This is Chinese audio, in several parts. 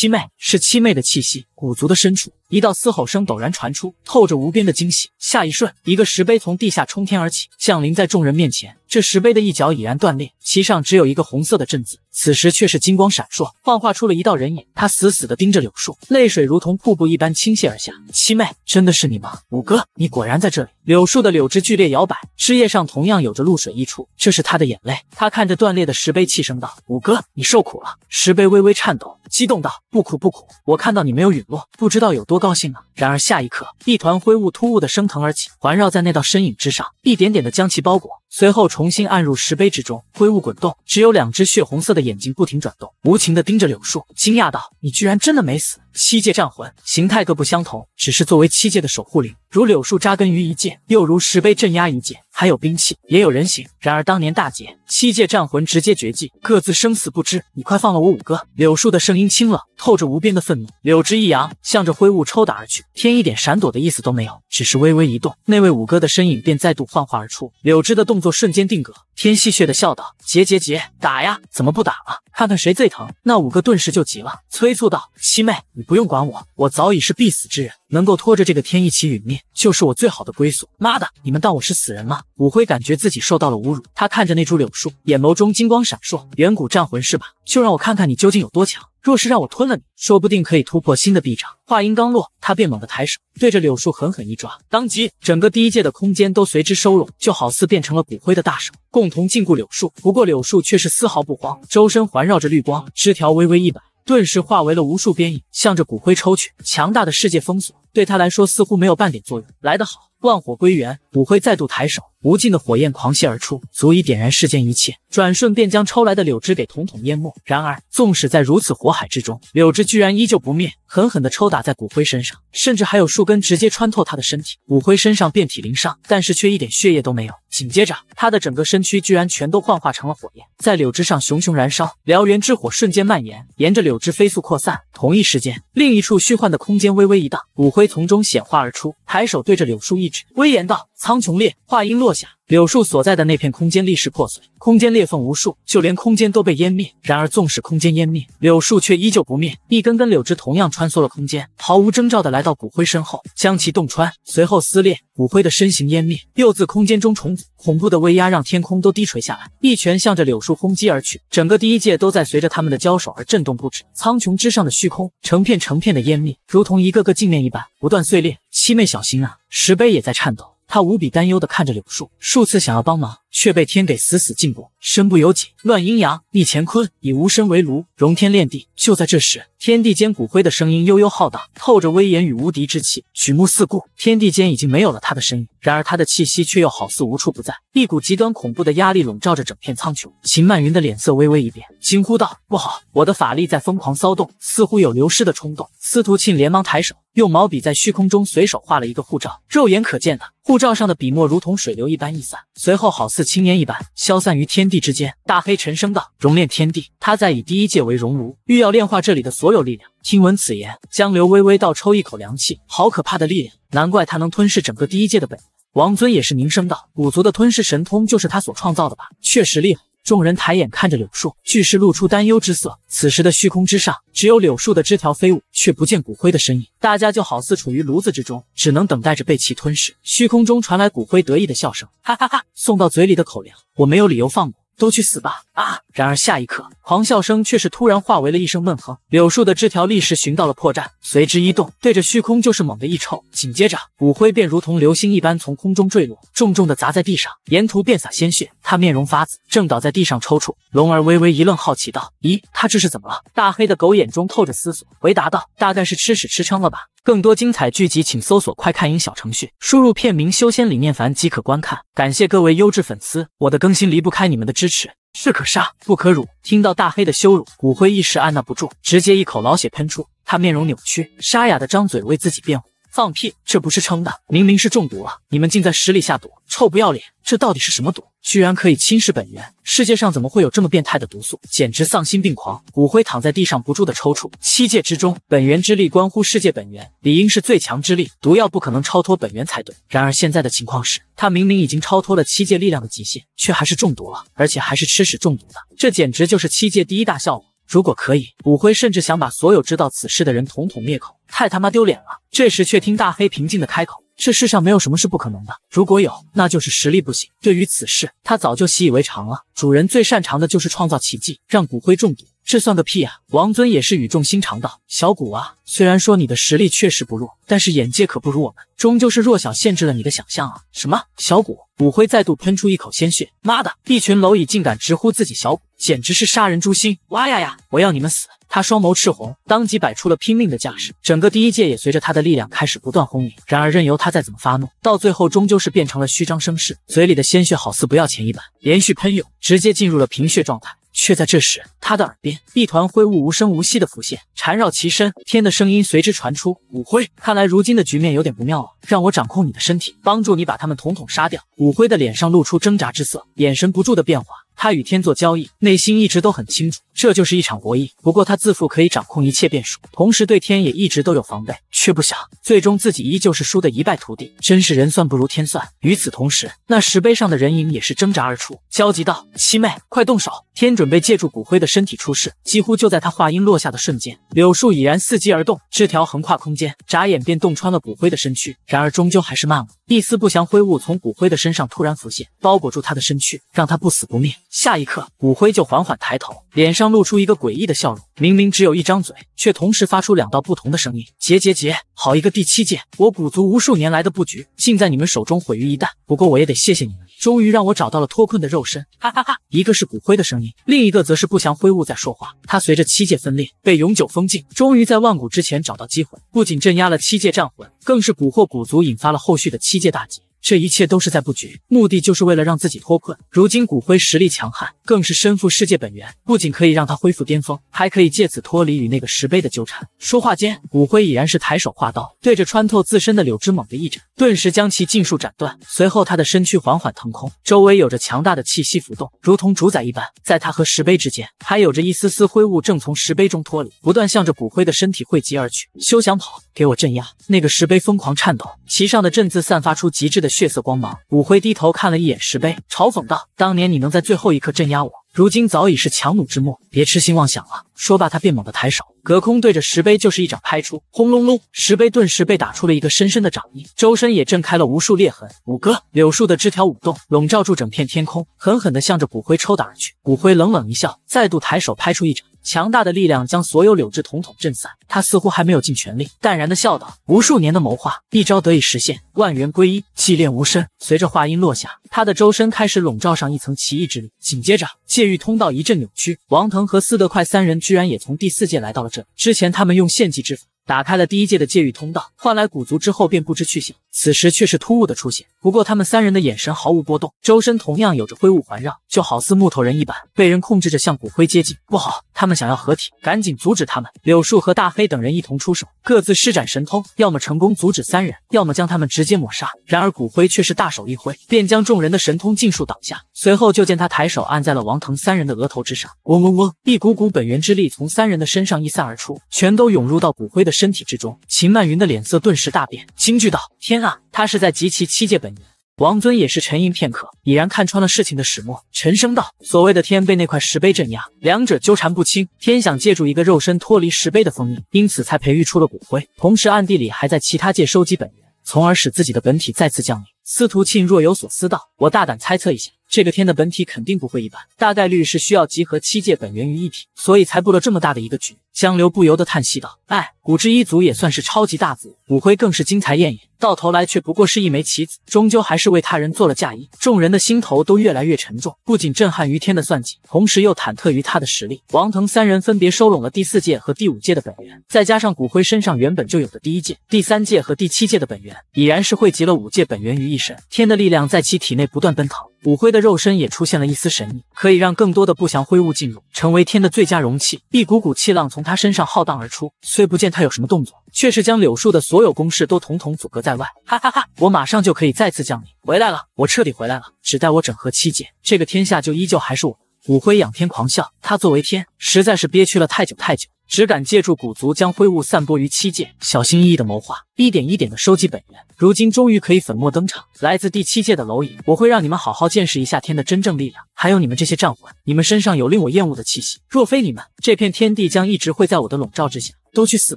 七妹是七妹的气息，古族的深处，一道嘶吼声陡然传出，透着无边的惊喜。下一瞬，一个石碑从地下冲天而起，降临在众人面前。这石碑的一角已然断裂，其上只有一个红色的阵字，此时却是金光闪烁，幻化出了一道人影。他死死地盯着柳树，泪水如同瀑布一般倾泻而下。七妹，真的是你吗？五哥，你果然在这里。柳树的柳枝剧烈摇摆，枝叶上同样有着露水溢出，这是他的眼泪。他看着断裂的石碑，气声道：“五哥，你受苦了。”石碑微微颤抖，激动道：“不苦不苦，我看到你没有陨落，不知道有多高兴啊！”然而下一刻，一团灰雾突兀的升腾而起，环绕在那道身影之上，一点点的将其包裹。随后重新按入石碑之中，灰雾滚动，只有两只血红色的眼睛不停转动，无情的盯着柳树，惊讶道：“你居然真的没死！”七界战魂形态各不相同，只是作为七界的守护灵，如柳树扎根于一界，又如石碑镇压一界，还有兵器，也有人形。然而当年大劫，七界战魂直接绝迹，各自生死不知。你快放了我五哥！柳树的声音清冷，透着无边的愤怒。柳枝一扬，向着灰雾抽打而去，天一点闪躲的意思都没有，只是微微一动，那位五哥的身影便再度幻化而出。柳枝的动作瞬间定格。天戏谑的笑道：“劫劫劫，打呀！怎么不打了？看看谁最疼！”那五个顿时就急了，催促道：“七妹，你不用管我，我早已是必死之人，能够拖着这个天一起陨灭，就是我最好的归宿。妈的，你们当我是死人吗？”武辉感觉自己受到了侮辱，他看着那株柳树，眼眸中金光闪烁。远古战魂是吧？就让我看看你究竟有多强。若是让我吞了你，说不定可以突破新的臂障。话音刚落，他便猛地抬手，对着柳树狠狠一抓，当即整个第一界的空间都随之收拢，就好似变成了骨灰的大手，共同禁锢柳树。不过柳树却是丝毫不慌，周身环绕着绿光，枝条微微一摆，顿时化为了无数边影，向着骨灰抽去。强大的世界封锁对他来说似乎没有半点作用。来得好，万火归元，骨灰再度抬手。无尽的火焰狂泻而出，足以点燃世间一切，转瞬便将抽来的柳枝给统统淹没。然而，纵使在如此火海之中，柳枝居然依旧不灭，狠狠地抽打在骨灰身上，甚至还有树根直接穿透他的身体。骨灰身上遍体鳞伤，但是却一点血液都没有。紧接着，他的整个身躯居然全都幻化成了火焰，在柳枝上熊熊燃烧。燎原之火瞬间蔓延，沿着柳枝飞速扩散。同一时间，另一处虚幻的空间微微一荡，骨灰从中显化而出，抬手对着柳树一指，威严道：“苍穹裂！”话音落下。柳树所在的那片空间立时破碎，空间裂缝无数，就连空间都被湮灭。然而，纵使空间湮灭，柳树却依旧不灭。一根根柳枝同样穿梭了空间，毫无征兆的来到骨灰身后，将其洞穿，随后撕裂，骨灰的身形湮灭，又自空间中重组。恐怖的威压让天空都低垂下来，一拳向着柳树轰击而去，整个第一界都在随着他们的交手而震动不止。苍穹之上的虚空成片成片的湮灭，如同一个个镜面一般，不断碎裂。七妹小心啊！石碑也在颤抖。他无比担忧地看着柳树，数次想要帮忙，却被天给死死禁锢。身不由己，乱阴阳，逆乾坤，以无身为炉，容天炼地。就在这时，天地间骨灰的声音悠悠浩荡，透着威严与无敌之气，举目四顾，天地间已经没有了他的身影，然而他的气息却又好似无处不在。一股极端恐怖的压力笼罩着整片苍穹。秦曼云的脸色微微一变，惊呼道：“不好！我的法力在疯狂骚动，似乎有流失的冲动。”司徒庆连忙抬手，用毛笔在虚空中随手画了一个护照，肉眼可见的护照上的笔墨如同水流一般溢散，随后好似似青烟一般消散于天地之间。大黑沉声道：“熔炼天地，他在以第一界为熔炉，欲要炼化这里的所有力量。”听闻此言，江流微微倒抽一口凉气，好可怕的力量，难怪他能吞噬整个第一界的本。王尊也是凝声道：“五族的吞噬神通就是他所创造的吧？确实厉害。”众人抬眼看着柳树，俱是露出担忧之色。此时的虚空之上，只有柳树的枝条飞舞，却不见骨灰的身影。大家就好似处于炉子之中，只能等待着被其吞噬。虚空中传来骨灰得意的笑声，哈哈哈！送到嘴里的口粮，我没有理由放过。都去死吧！啊！然而下一刻，狂笑声却是突然化为了一声闷哼。柳树的枝条立时寻到了破绽，随之一动，对着虚空就是猛地一抽。紧接着，骨灰便如同流星一般从空中坠落，重重的砸在地上，沿途便洒鲜血。他面容发紫，正倒在地上抽搐。龙儿微微一愣，好奇道：“咦，他这是怎么了？”大黑的狗眼中透着思索，回答道：“大概是吃屎吃撑了吧。”更多精彩剧集，请搜索快看影小程序，输入片名“修仙理念凡”即可观看。感谢各位优质粉丝，我的更新离不开你们的支持。士可杀，不可辱。听到大黑的羞辱，骨灰一时按捺不住，直接一口老血喷出。他面容扭曲，沙哑的张嘴为自己辩护。放屁！这不是撑的，明明是中毒了。你们竟在屎里下毒，臭不要脸！这到底是什么毒？居然可以侵蚀本源？世界上怎么会有这么变态的毒素？简直丧心病狂！骨灰躺在地上不住的抽搐。七界之中，本源之力关乎世界本源，理应是最强之力，毒药不可能超脱本源才对。然而现在的情况是，他明明已经超脱了七界力量的极限，却还是中毒了，而且还是吃屎中毒的。这简直就是七界第一大笑话。如果可以，骨灰甚至想把所有知道此事的人统统灭口，太他妈丢脸了。这时却听大黑平静的开口。这世上没有什么是不可能的，如果有，那就是实力不行。对于此事，他早就习以为常了。主人最擅长的就是创造奇迹，让骨灰中毒，这算个屁啊！王尊也是语重心长道：“小骨啊，虽然说你的实力确实不弱，但是眼界可不如我们，终究是弱小限制了你的想象啊！”什么？小骨？骨灰再度喷出一口鲜血。妈的，一群蝼蚁竟敢直呼自己小骨，简直是杀人诛心！哇呀呀，我要你们死！他双眸赤红，当即摆出了拼命的架势，整个第一界也随着他的力量开始不断轰鸣。然而任由他再怎么发怒，到最后终究是变成了虚张声势，嘴里的鲜血好似不要钱一般，连续喷涌，直接进入了贫血状态。却在这时，他的耳边一团灰雾无声无息的浮现，缠绕其身。天的声音随之传出：“武辉，看来如今的局面有点不妙啊！让我掌控你的身体，帮助你把他们统统杀掉。”武辉的脸上露出挣扎之色，眼神不住的变化。他与天做交易，内心一直都很清楚，这就是一场博弈。不过他自负可以掌控一切变数，同时对天也一直都有防备，却不想最终自己依旧是输得一败涂地，真是人算不如天算。与此同时，那石碑上的人影也是挣扎而出，焦急道：“七妹，快动手！”天准备借助骨灰的身体出世，几乎就在他话音落下的瞬间，柳树已然伺机而动，枝条横跨空间，眨眼便洞穿了骨灰的身躯。然而终究还是慢了，一丝不祥灰雾从骨灰的身上突然浮现，包裹住他的身躯，让他不死不灭。下一刻，骨灰就缓缓抬头，脸上露出一个诡异的笑容。明明只有一张嘴，却同时发出两道不同的声音：“结结结！好一个第七界！我古族无数年来的布局，竟在你们手中毁于一旦。不过我也得谢谢你们，终于让我找到了脱困的肉身。”哈哈哈！一个是骨灰的声音，另一个则是不祥灰雾在说话。他随着七界分裂，被永久封禁，终于在万古之前找到机会，不仅镇压了七界战魂，更是蛊惑古族，引发了后续的七界大劫。这一切都是在布局，目的就是为了让自己脱困。如今骨灰实力强悍，更是身负世界本源，不仅可以让他恢复巅峰，还可以借此脱离与那个石碑的纠缠。说话间，骨灰已然是抬手画刀，对着穿透自身的柳枝猛地一斩，顿时将其尽数斩断。随后，他的身躯缓缓腾空，周围有着强大的气息浮动，如同主宰一般。在他和石碑之间，还有着一丝丝灰雾正从石碑中脱离，不断向着骨灰的身体汇集而去。休想跑，给我镇压！那个石碑疯狂颤抖，其上的阵字散发出极致的。血色光芒，骨灰低头看了一眼石碑，嘲讽道：“当年你能在最后一刻镇压我，如今早已是强弩之末，别痴心妄想了。”说罢，他便猛地抬手，隔空对着石碑就是一掌拍出，轰隆隆，石碑顿时被打出了一个深深的掌印，周身也震开了无数裂痕。五哥，柳树的枝条舞动，笼罩住整片天空，狠狠地向着骨灰抽打而去。骨灰冷冷一笑，再度抬手拍出一掌。强大的力量将所有柳枝统统震散，他似乎还没有尽全力，淡然的笑道：“无数年的谋划，一招得以实现，万元归一，祭炼无声。”随着话音落下，他的周身开始笼罩上一层奇异之力，紧接着界域通道一阵扭曲，王腾和司德快三人居然也从第四界来到了这里。之前他们用献祭之法。打开了第一界的界域通道，换来古族之后便不知去向。此时却是突兀的出现。不过他们三人的眼神毫无波动，周身同样有着灰雾环绕，就好似木头人一般，被人控制着向骨灰接近。不好，他们想要合体，赶紧阻止他们！柳树和大黑等人一同出手，各自施展神通，要么成功阻止三人，要么将他们直接抹杀。然而骨灰却是大手一挥，便将众人的神通尽数挡下。随后就见他抬手按在了王腾三人的额头之上，嗡嗡嗡，一股股本源之力从三人的身上溢散而出，全都涌入到骨灰的。身体之中，秦曼云的脸色顿时大变，惊惧道：“天啊，他是在集齐七界本源！”王尊也是沉吟片刻，已然看穿了事情的始末，沉声道：“所谓的天被那块石碑镇压，两者纠缠不清。天想借助一个肉身脱离石碑的封印，因此才培育出了骨灰，同时暗地里还在其他界收集本源，从而使自己的本体再次降临。”司徒庆若有所思道：“我大胆猜测一下。”这个天的本体肯定不会一般，大概率是需要集合七界本源于一体，所以才布了这么大的一个局。江流不由得叹息道：“哎，古之一族也算是超级大族，骨灰更是精彩艳艳，到头来却不过是一枚棋子，终究还是为他人做了嫁衣。”众人的心头都越来越沉重，不仅震撼于天的算计，同时又忐忑于他的实力。王腾三人分别收拢了第四界和第五界的本源，再加上骨灰身上原本就有的第一界、第三界和第七界的本源，已然是汇集了五界本源于一身。天的力量在其体内不断奔腾。骨灰的肉身也出现了一丝神秘，可以让更多的不祥灰雾进入，成为天的最佳容器。一股股气浪从他身上浩荡而出，虽不见他有什么动作，却是将柳树的所有攻势都统统阻隔在外。哈哈哈！我马上就可以再次降临，回来了，我彻底回来了。只待我整合七界，这个天下就依旧还是我。骨灰仰天狂笑，他作为天，实在是憋屈了太久太久，只敢借助古族将灰雾散播于七界，小心翼翼的谋划。一点一点的收集本源，如今终于可以粉墨登场。来自第七界的蝼蚁，我会让你们好好见识一下天的真正力量。还有你们这些战魂，你们身上有令我厌恶的气息，若非你们，这片天地将一直会在我的笼罩之下。都去死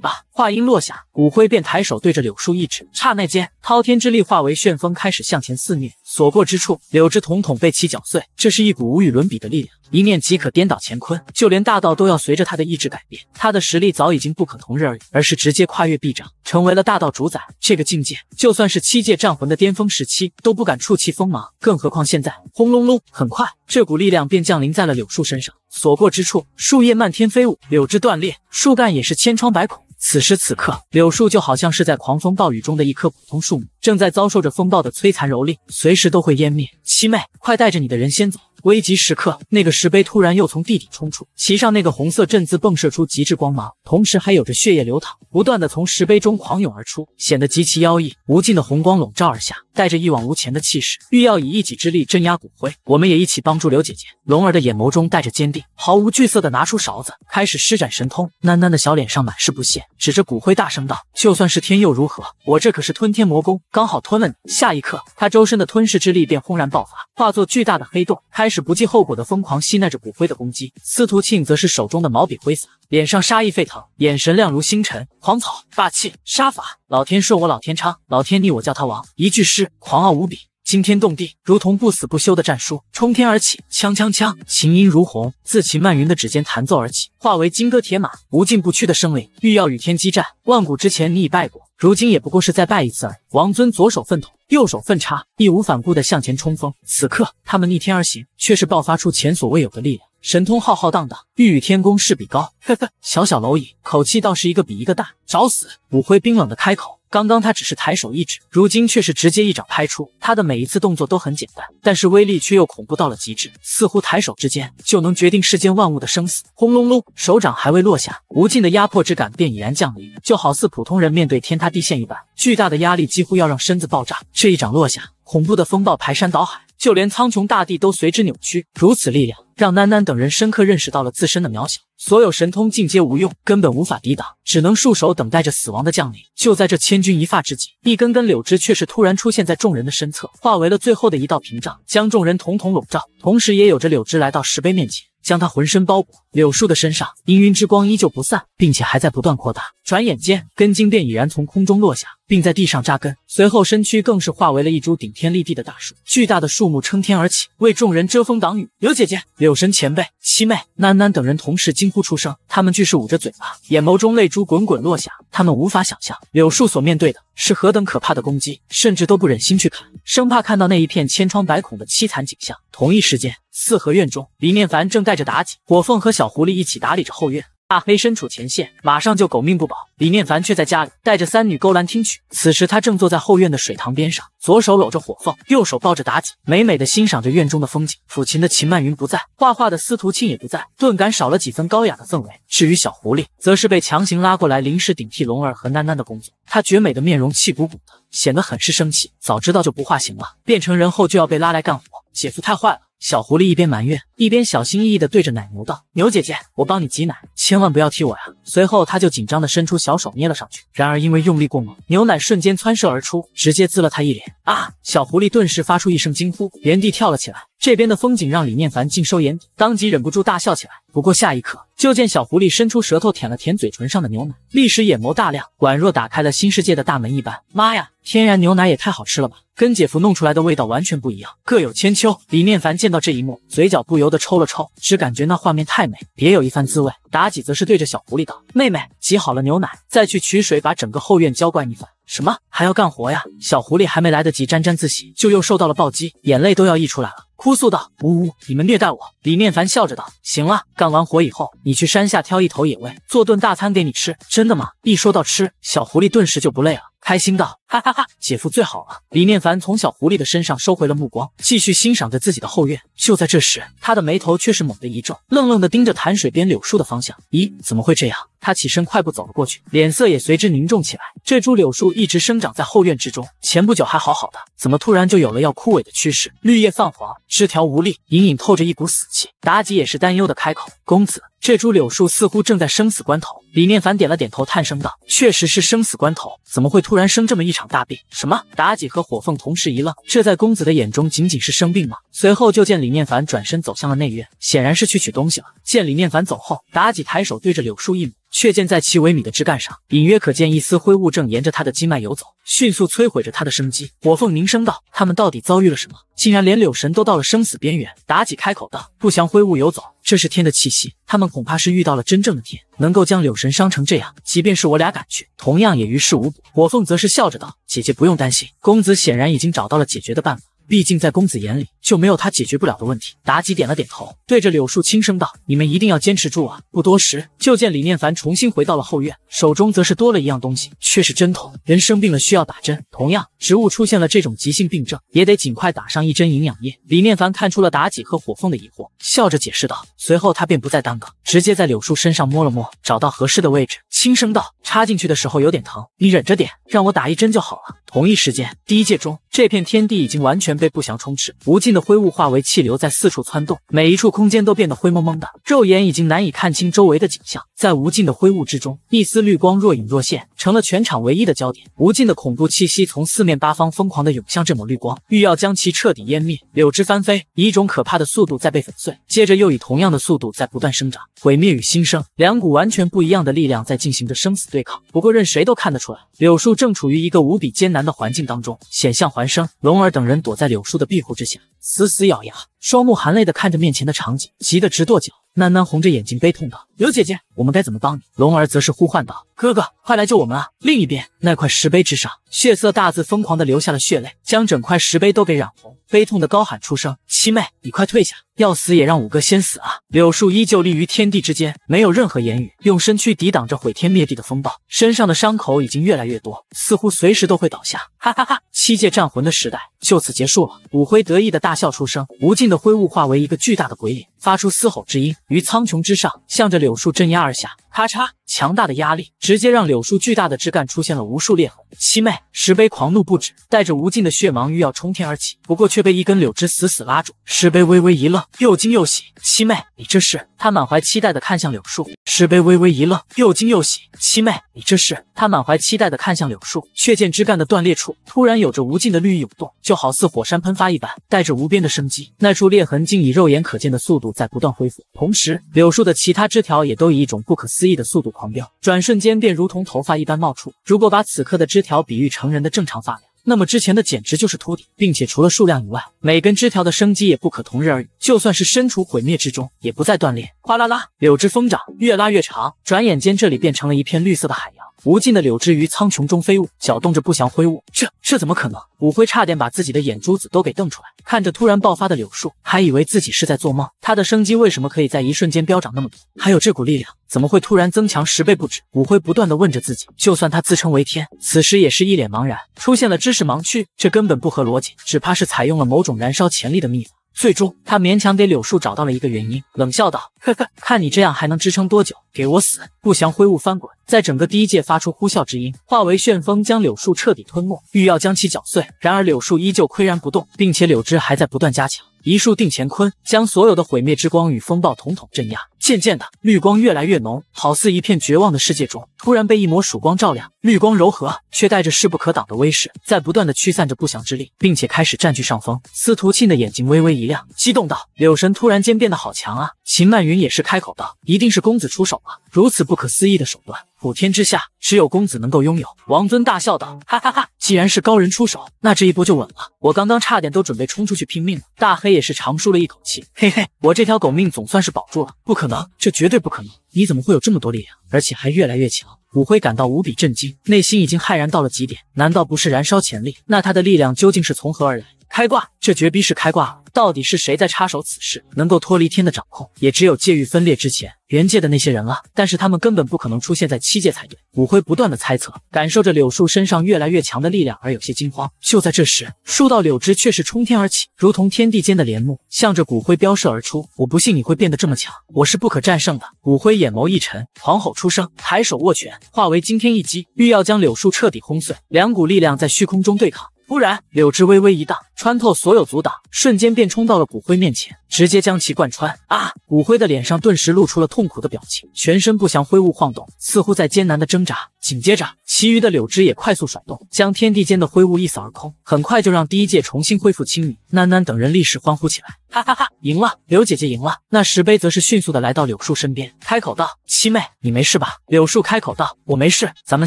吧！话音落下，骨灰便抬手对着柳树一指，刹那间，滔天之力化为旋风，开始向前肆虐。所过之处，柳枝统统被其搅碎。这是一股无与伦比的力量，一念即可颠倒乾坤，就连大道都要随着他的意志改变。他的实力早已经不可同日而语，而是直接跨越臂掌，成为了大道主宰。这个境界，就算是七界战魂的巅峰时期都不敢触其锋芒，更何况现在？轰隆隆！很快，这股力量便降临在了柳树身上。所过之处，树叶漫天飞舞，柳枝断裂，树干也是千疮百孔。此时此刻，柳树就好像是在狂风暴雨中的一棵普通树木，正在遭受着风暴的摧残蹂躏，随时都会湮灭。七妹，快带着你的人先走。危急时刻，那个石碑突然又从地底冲出，其上那个红色阵字迸射出极致光芒，同时还有着血液流淌，不断的从石碑中狂涌而出，显得极其妖异。无尽的红光笼罩而下，带着一往无前的气势，欲要以一己之力镇压骨灰。我们也一起帮助刘姐姐。龙儿的眼眸中带着坚定，毫无惧色的拿出勺子，开始施展神通。囡囡的小脸上满是不屑，指着骨灰大声道：“就算是天又如何？我这可是吞天魔功，刚好吞了你。”下一刻，他周身的吞噬之力便轰然爆发，化作巨大的黑洞，开始是不计后果的疯狂吸纳着骨灰的攻击。司徒庆则是手中的毛笔挥洒，脸上杀意沸腾，眼神亮如星辰。狂草，霸气，杀法，老天顺我，老天昌，老天逆我，叫他王。一句诗，狂傲无比。惊天动地，如同不死不休的战书冲天而起，锵锵锵，琴音如虹，自秦曼云的指尖弹奏而起，化为金戈铁马，无尽不屈的生灵，欲要与天激战。万古之前你已败过，如今也不过是再败一次而已。王尊左手奋捅，右手奋叉，义无反顾的向前冲锋。此刻他们逆天而行，却是爆发出前所未有的力量，神通浩浩荡荡，欲与天公试比高。呵呵，小小蝼蚁，口气倒是一个比一个大，找死！武辉冰冷的开口。刚刚他只是抬手一指，如今却是直接一掌拍出。他的每一次动作都很简单，但是威力却又恐怖到了极致，似乎抬手之间就能决定世间万物的生死。轰隆隆，手掌还未落下，无尽的压迫之感便已然降临，就好似普通人面对天塌地陷一般，巨大的压力几乎要让身子爆炸。这一掌落下，恐怖的风暴排山倒海。就连苍穹大地都随之扭曲，如此力量让囡囡等人深刻认识到了自身的渺小，所有神通尽皆无用，根本无法抵挡，只能束手等待着死亡的降临。就在这千钧一发之际，一根根柳枝却是突然出现在众人的身侧，化为了最后的一道屏障，将众人统统笼罩。同时，也有着柳枝来到石碑面前。将他浑身包裹，柳树的身上氤氲之光依旧不散，并且还在不断扩大。转眼间，根茎便已然从空中落下，并在地上扎根。随后，身躯更是化为了一株顶天立地的大树，巨大的树木撑天而起，为众人遮风挡雨。柳姐姐、柳神前辈、七妹、囡囡等人同时惊呼出声，他们俱是捂着嘴巴，眼眸中泪珠滚滚落下。他们无法想象柳树所面对的是何等可怕的攻击，甚至都不忍心去看，生怕看到那一片千疮百孔的凄惨景象。同一时间。四合院中，李念凡正带着妲己、火凤和小狐狸一起打理着后院。大黑身处前线，马上就狗命不保。李念凡却在家里带着三女勾栏听曲。此时他正坐在后院的水塘边上，左手搂着火凤，右手抱着妲己，美美的欣赏着院中的风景。抚琴的秦曼云不在，画画的司徒庆也不在，顿感少了几分高雅的氛围。至于小狐狸，则是被强行拉过来，临时顶替龙儿和囡囡的工作。她绝美的面容气鼓鼓的，显得很是生气。早知道就不化形了，变成人后就要被拉来干活。姐夫太坏了。小狐狸一边埋怨，一边小心翼翼地对着奶牛道：“牛姐姐，我帮你挤奶，千万不要踢我呀！”随后他就紧张地伸出小手捏了上去，然而因为用力过猛，牛奶瞬间窜射而出，直接滋了他一脸。啊！小狐狸顿时发出一声惊呼，原地跳了起来。这边的风景让李念凡尽收眼底，当即忍不住大笑起来。不过下一刻，就见小狐狸伸出舌头舔了舔嘴唇上的牛奶，立时眼眸大亮，宛若打开了新世界的大门一般。妈呀，天然牛奶也太好吃了吧！跟姐夫弄出来的味道完全不一样，各有千秋。李念凡见到这一幕，嘴角不由得抽了抽，只感觉那画面太美，别有一番滋味。妲己则是对着小狐狸道：“妹妹，挤好了牛奶，再去取水，把整个后院浇灌一番。”什么？还要干活呀？小狐狸还没来得及沾沾自喜，就又受到了暴击，眼泪都要溢出来了，哭诉道：“呜呜，你们虐待我！”李念凡笑着道：“行了，干完活以后，你去山下挑一头野味，做顿大餐给你吃。”真的吗？一说到吃，小狐狸顿时就不累了。开心道：“哈哈哈，姐夫最好了。”李念凡从小狐狸的身上收回了目光，继续欣赏着自己的后院。就在这时，他的眉头却是猛地一皱，愣愣地盯着潭水边柳树的方向。咦，怎么会这样？他起身快步走了过去，脸色也随之凝重起来。这株柳树一直生长在后院之中，前不久还好好的，怎么突然就有了要枯萎的趋势？绿叶泛黄，枝条无力，隐隐透着一股死气。妲己也是担忧的开口：“公子。”这株柳树似乎正在生死关头。李念凡点了点头，叹声道：“确实是生死关头，怎么会突然生这么一场大病？”什么？妲己和火凤同时一愣，这在公子的眼中仅仅是生病吗？随后就见李念凡转身走向了内院，显然是去取东西了。见李念凡走后，妲己抬手对着柳树一抹。却见在七微米的枝干上，隐约可见一丝灰雾正沿着他的经脉游走，迅速摧毁着他的生机。火凤凝声道：“他们到底遭遇了什么？竟然连柳神都到了生死边缘？”妲己开口道：“不祥灰雾游走，这是天的气息。他们恐怕是遇到了真正的天，能够将柳神伤成这样。即便是我俩赶去，同样也于事无补。”火凤则是笑着道：“姐姐不用担心，公子显然已经找到了解决的办法。”毕竟在公子眼里就没有他解决不了的问题。妲己点了点头，对着柳树轻声道：“你们一定要坚持住啊！”不多时，就见李念凡重新回到了后院，手中则是多了一样东西，却是针筒。人生病了需要打针，同样，植物出现了这种急性病症，也得尽快打上一针营养液。李念凡看出了妲己和火凤的疑惑，笑着解释道。随后他便不再耽搁，直接在柳树身上摸了摸，找到合适的位置，轻声道：“插进去的时候有点疼，你忍着点，让我打一针就好了。”同一时间，第一界中，这片天地已经完全被不祥充斥，无尽的灰雾化为气流在四处窜动，每一处空间都变得灰蒙蒙的，肉眼已经难以看清周围的景象。在无尽的灰雾之中，一丝绿光若隐若现，成了全场唯一的焦点。无尽的恐怖气息从四面八方疯狂的涌向这抹绿光，欲要将其彻底湮灭。柳枝翻飞，以一种可怕的速度在被粉碎，接着又以同样的速度在不断生长。毁灭与新生，两股完全不一样的力量在进行着生死对抗。不过，任谁都看得出来，柳树正处于一个无比艰难。的环境当中，险象环生。龙儿等人躲在在柳树的庇护之下，死死咬牙，双目含泪的看着面前的场景，急得直跺脚。囡囡红着眼睛悲痛道：“柳姐姐，我们该怎么帮你？”龙儿则是呼唤道：“哥哥，快来救我们啊！”另一边，那块石碑之上，血色大字疯狂的流下了血泪，将整块石碑都给染红，悲痛的高喊出声：“七妹，你快退下，要死也让五哥先死啊！”柳树依旧立于天地之间，没有任何言语，用身躯抵挡着毁天灭地的风暴，身上的伤口已经越来越多，似乎随时都会倒下。哈哈哈！七界战魂的时代就此结束了。武辉得意的大笑出声，无尽的灰雾化为一个巨大的鬼影。发出嘶吼之音，于苍穹之上，向着柳树镇压而下。咔嚓，强大的压力直接让柳树巨大的枝干出现了无数裂痕。七妹，石碑狂怒不止，带着无尽的血芒欲要冲天而起，不过却被一根柳枝死死拉住。石碑微微一愣，又惊又喜。七妹，你这是？他满怀期待的看向柳树。石碑微微一愣，又惊又喜。七妹，你这是？他满怀期待的看向柳树，却见枝干的断裂处突然有着无尽的绿意涌动，就好似火山喷发一般，带着无边的生机。那处裂痕竟以肉眼可见的速度在不断恢复，同时柳树的其他枝条也都以一种不可思议。的速度狂狂飙，转瞬间便如同头发一般冒出。如果把此刻的枝条比喻成人的正常发量，那么之前的简直就是秃顶，并且除了数量以外，每根枝条的生机也不可同日而语。就算是身处毁灭之中，也不再断裂。哗啦啦，柳枝疯长，越拉越长，转眼间这里变成了一片绿色的海洋。无尽的柳枝于苍穹中飞舞，搅动着不祥灰雾。这这怎么可能？武辉差点把自己的眼珠子都给瞪出来，看着突然爆发的柳树，还以为自己是在做梦。他的生机为什么可以在一瞬间飙涨那么多？还有这股力量，怎么会突然增强十倍不止？武辉不断的问着自己。就算他自称为天，此时也是一脸茫然，出现了知识盲区，这根本不合逻辑，只怕是采用了某种燃烧潜力的秘法。最终，他勉强给柳树找到了一个原因，冷笑道：“呵呵，看你这样还能支撑多久？给我死！”不祥灰雾翻滚，在整个第一界发出呼啸之音，化为旋风，将柳树彻底吞没，欲要将其搅碎。然而柳树依旧岿然不动，并且柳枝还在不断加强。一束定乾坤，将所有的毁灭之光与风暴统统镇压。渐渐的，绿光越来越浓，好似一片绝望的世界中，突然被一抹曙光照亮。绿光柔和，却带着势不可挡的威势，在不断的驱散着不祥之力，并且开始占据上风。司徒庆的眼睛微微一亮，激动道：“柳神突然间变得好强啊！”秦曼云也是开口道：“一定是公子出手了，如此不可思议的手段。”普天之下，只有公子能够拥有。王尊大笑道：“哈哈哈！既然是高人出手，那这一波就稳了。我刚刚差点都准备冲出去拼命了。”大黑也是长舒了一口气：“嘿嘿，我这条狗命总算是保住了。不可能，这绝对不可能！你怎么会有这么多力量，而且还越来越强？”武辉感到无比震惊，内心已经骇然到了极点。难道不是燃烧潜力？那他的力量究竟是从何而来？开挂，这绝逼是开挂了。到底是谁在插手此事？能够脱离天的掌控，也只有界域分裂之前。原界的那些人了，但是他们根本不可能出现在七界才对。武辉不断的猜测，感受着柳树身上越来越强的力量，而有些惊慌。就在这时，数道柳枝却是冲天而起，如同天地间的帘幕，向着骨灰飙射而出。我不信你会变得这么强，我是不可战胜的。骨灰眼眸一沉，狂吼出声，抬手握拳，化为惊天一击，欲要将柳树彻底轰碎。两股力量在虚空中对抗。突然，柳枝微微一荡，穿透所有阻挡，瞬间便冲到了骨灰面前，直接将其贯穿。啊！骨灰的脸上顿时露出了痛苦的表情，全身不祥灰雾晃动，似乎在艰难的挣扎。紧接着，其余的柳枝也快速甩动，将天地间的灰雾一扫而空，很快就让第一界重新恢复清明。囡囡等人立时欢呼起来，哈哈哈！赢了，柳姐姐赢了。那石碑则是迅速的来到柳树身边，开口道：“七妹，你没事吧？”柳树开口道：“我没事，咱们